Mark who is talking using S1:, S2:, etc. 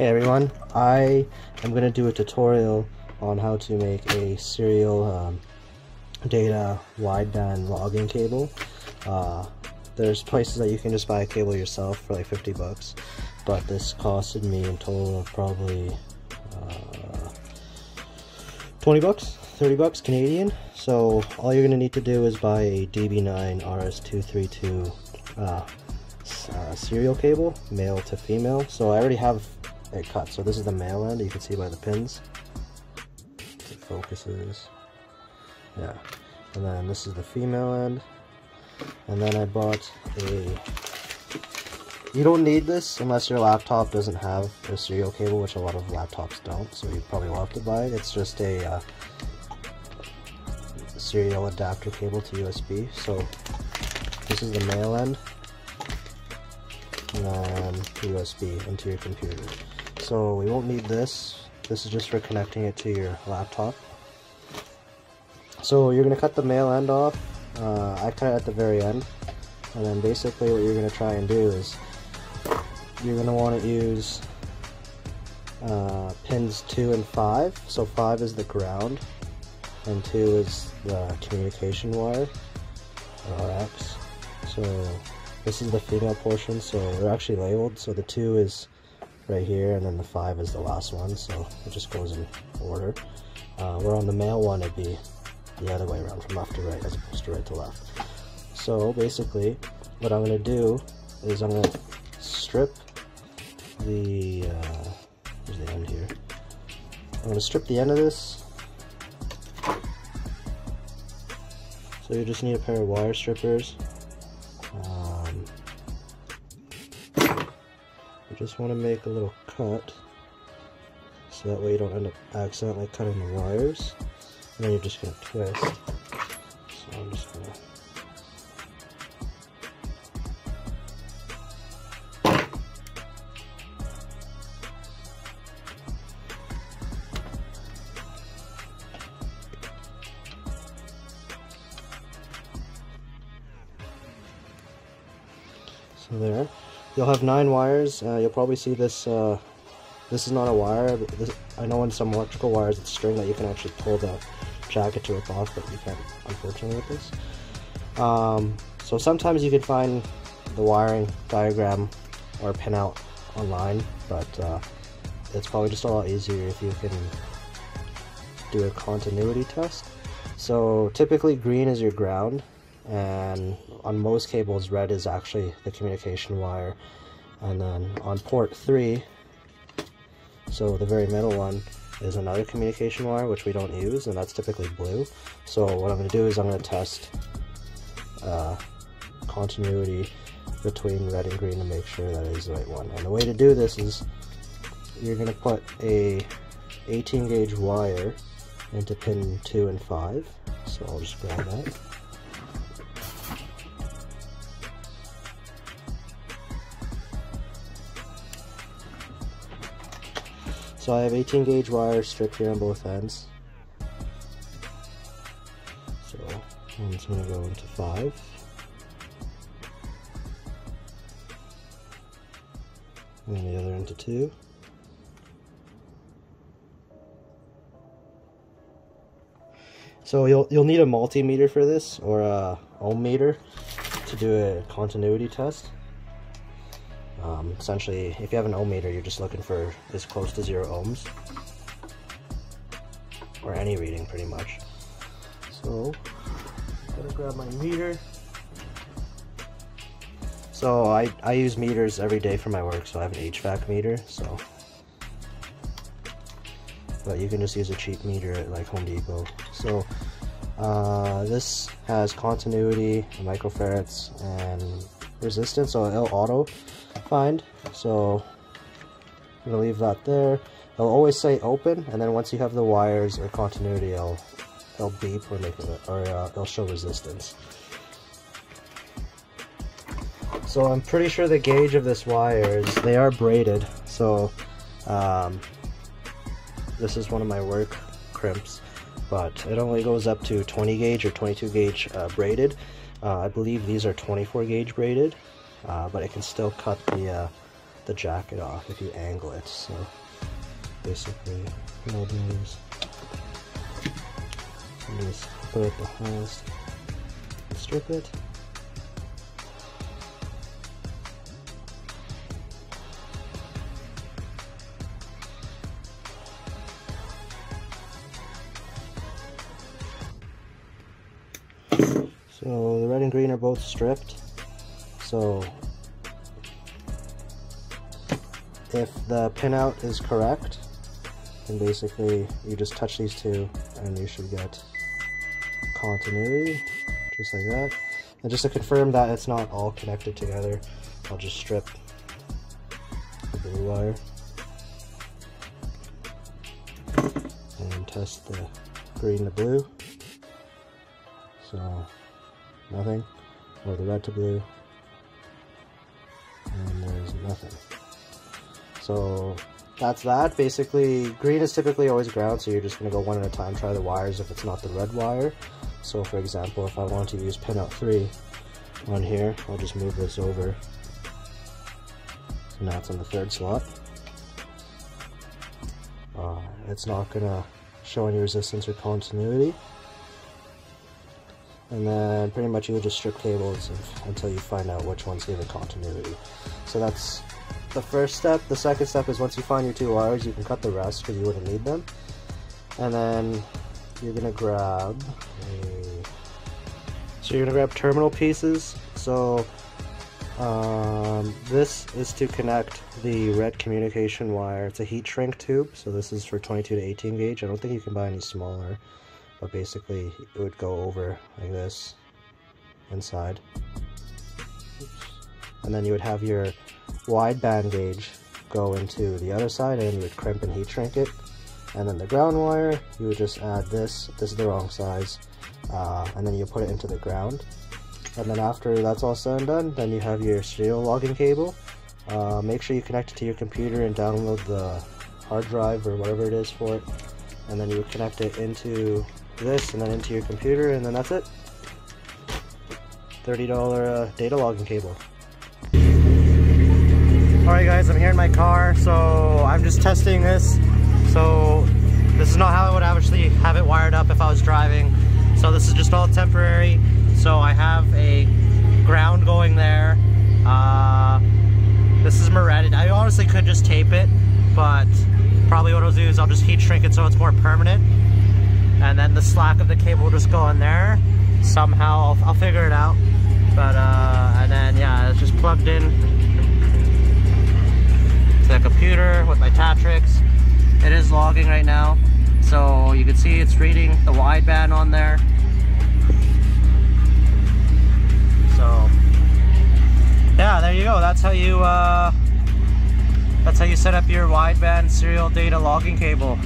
S1: Hey everyone, I am going to do a tutorial on how to make a serial um, data wideband logging cable. Uh, there's places that you can just buy a cable yourself for like 50 bucks, but this costed me in total of probably uh, 20 bucks, 30 bucks Canadian. So all you're going to need to do is buy a DB9 RS232 uh, uh, serial cable, male to female. So I already have it cuts. So this is the male end, you can see by the pins. It focuses. Yeah. And then this is the female end. And then I bought a... You don't need this unless your laptop doesn't have a serial cable, which a lot of laptops don't, so you probably will have to buy it. It's just a uh, serial adapter cable to USB. So this is the male end, and then USB into your computer. So we won't need this. This is just for connecting it to your laptop. So you're going to cut the male end off. Uh, I cut it at the very end. And then basically what you're going to try and do is you're going to want to use uh, pins 2 and 5. So 5 is the ground and 2 is the communication wire, RX. So this is the female portion, so they're actually labeled. So the 2 is right here, and then the 5 is the last one, so it just goes in order. Uh, where on the male one, it'd be the other way around, from left to right, as opposed to right to left. So basically, what I'm going to do is I'm going to strip the, uh, the end here? I'm going to strip the end of this. So you just need a pair of wire strippers. Want to make a little cut so that way you don't end up accidentally cutting the wires and then you're just going to twist so I'm just going to So there. You'll have nine wires. Uh, you'll probably see this. Uh, this is not a wire. This, I know in some electrical wires it's string that you can actually pull the jacket to rip off, but you can't, unfortunately, with this. Um, so sometimes you can find the wiring diagram or pinout online, but uh, it's probably just a lot easier if you can do a continuity test. So typically green is your ground, and on most cables red is actually the communication wire. And then on port 3 so the very middle one is another communication wire which we don't use and that's typically blue. So what I'm going to do is I'm going to test uh, continuity between red and green to make sure that is the right one. And the way to do this is you're going to put a 18 gauge wire into pin 2 and 5 so I'll just grab that So I have 18 gauge wire stripped here on both ends. So one's going to go into 5. And the other into 2. So you'll, you'll need a multimeter for this, or a ohm meter, to do a continuity test. Um, essentially, if you have an ohm meter, you're just looking for as close to zero ohms. Or any reading, pretty much. So, I'm gonna grab my meter. So I, I use meters every day for my work, so I have an HVAC meter, so. But you can just use a cheap meter at like Home Depot. So uh, this has continuity, microfarads, and resistance, so it'll auto find. So I'm gonna leave that there. It'll always say open, and then once you have the wires or continuity, it'll it'll beep or make it, or uh, it'll show resistance. So I'm pretty sure the gauge of this wire is they are braided. So um, this is one of my work crimps, but it only goes up to 20 gauge or 22 gauge uh, braided. Uh, I believe these are 24 gauge braided, uh, but it can still cut the uh, the jacket off if you angle it. So basically, what I'll do is just put it highest, strip it. So the red and green are both stripped. So if the pinout is correct, then basically you just touch these two and you should get continuity, just like that. And just to confirm that it's not all connected together, I'll just strip the blue wire and test the green to blue. So nothing, or the red to blue, nothing. So that's that. Basically, green is typically always ground, so you're just going to go one at a time, try the wires if it's not the red wire. So for example, if I want to use pinout 3 on here, I'll just move this over. So now it's on the third slot. Uh, it's not going to show any resistance or continuity and then pretty much you just strip cables until you find out which one's giving continuity. So that's the first step. The second step is once you find your two wires, you can cut the rest because you wouldn't need them. And then you're gonna grab a, so you're gonna grab terminal pieces. So um, this is to connect the red communication wire. It's a heat shrink tube, so this is for 22 to 18 gauge. I don't think you can buy any smaller but basically it would go over like this inside and then you would have your wide band gauge go into the other side and you would crimp and heat shrink it. And then the ground wire you would just add this. This is the wrong size. Uh, and then you put it into the ground. And then after that's all said and done then you have your serial logging cable. Uh, make sure you connect it to your computer and download the hard drive or whatever it is for it. And then you would connect it into this and then into your computer and then that's it. $30 uh, data logging cable. Alright guys, I'm here in my car, so I'm just testing this. So this is not how I would actually have it wired up if I was driving. So this is just all temporary. So I have a ground going there. Uh, this is Moretted. I honestly could just tape it, but probably what I'll do is I'll just heat shrink it so it's more permanent and then the slack of the cable will just go in there somehow I'll, I'll figure it out but uh, and then yeah it's just plugged in the computer with my Tactrix it is logging right now. So you can see it's reading the wideband on there. So yeah there you go. That's how you uh, that's how you set up your wideband serial data logging cable